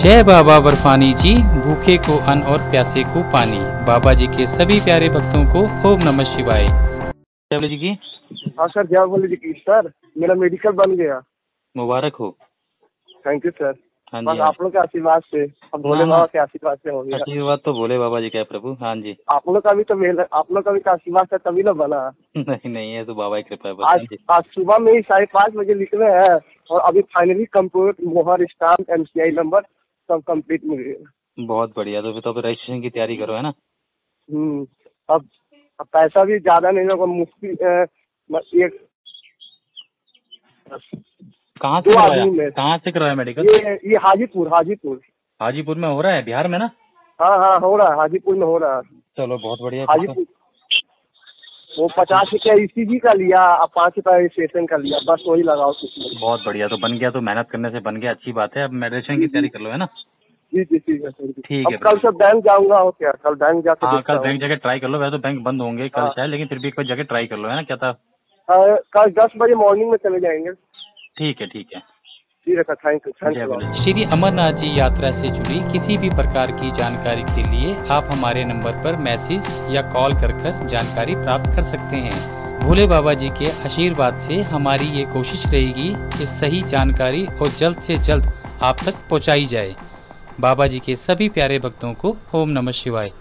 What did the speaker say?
जय बाबा बर्फानी जी भूखे को अन्न और प्यासे को पानी। बाबा जी के सभी प्यारे भक्तों को ओम नमः शिवाय। जी की? हाँ सर जय बोले जी की? सर मेरा मेडिकल बन गया। मुबारक हो। थैंक यू सर हाँ जी आप लोग के आशीर्वाद से अब भोले हाँ, बाबा हाँ। के आशीर्वाद से हो गया। आशीर्वाद तो भोले बाबा जी का है प्रभु। हाँ जी। आप लोग का भी तो मेल आप लोग का भी तो आशीर्वाद से तभी ना बना। नहीं नहीं है तो बाबा की कृपा है हाँ आज आज सुबह में ही साढ़े पाँच बजे निकले हैं और अभी फाइनली कंप्यूटर मोहर stamp M C I number सब कंप्लीट मिल गया। बहुत बढ़िया तो फिर तो रजिस्ट्रेशन की तैयारी करो है ना? हम्म, अब अब पैसा भी ज़्यादा नहीं होगा मुफ्ती एक कहाँ से करवाया? कहाँ से करवाया मेडिकल ये ये हाजीपुर हाजीपुर। हाजीपुर में हो रहा है बिहार में ना? हाँ हाँ हो रहा है हाजीपुर में हो रहा है। चलो बहुत बढ़िया। हाजीपुर। वो पचास रुपया ईसीजी का लिया और पाँच रुपया रजिस्ट्रेशन का लिया बस वही लगाओ बहुत बढ़िया तो बन गया तो मेहनत करने से बन गया अच्छी बात है अब मेडिटेशन की तैयारी कर लो है ना? जी जी ठीक है सर ठीक है कल से बैंक जाऊँगा और क्या? कल बैंक जाके हाँ कल बैंक जाके ट्राई कर लो वैसे तो बैंक बंद होंगे कल हाँ। शायद लेकिन फिर भी एक बार जाके ट्राई कर लो है ना क्या था? हाँ, कल दस बजे मॉर्निंग में चले जाएँगे। ठीक है ठीक है। है श्री अमरनाथ जी यात्रा से जुड़ी किसी भी प्रकार की जानकारी के लिए आप हमारे नंबर पर मैसेज या कॉल कर कर जानकारी प्राप्त कर सकते हैं। भोले बाबा जी के आशीर्वाद से हमारी ये कोशिश रहेगी कि सही जानकारी और जल्द से जल्द आप तक पहुंचाई जाए। बाबा जी के सभी प्यारे भक्तों को ओम नमः शिवाय।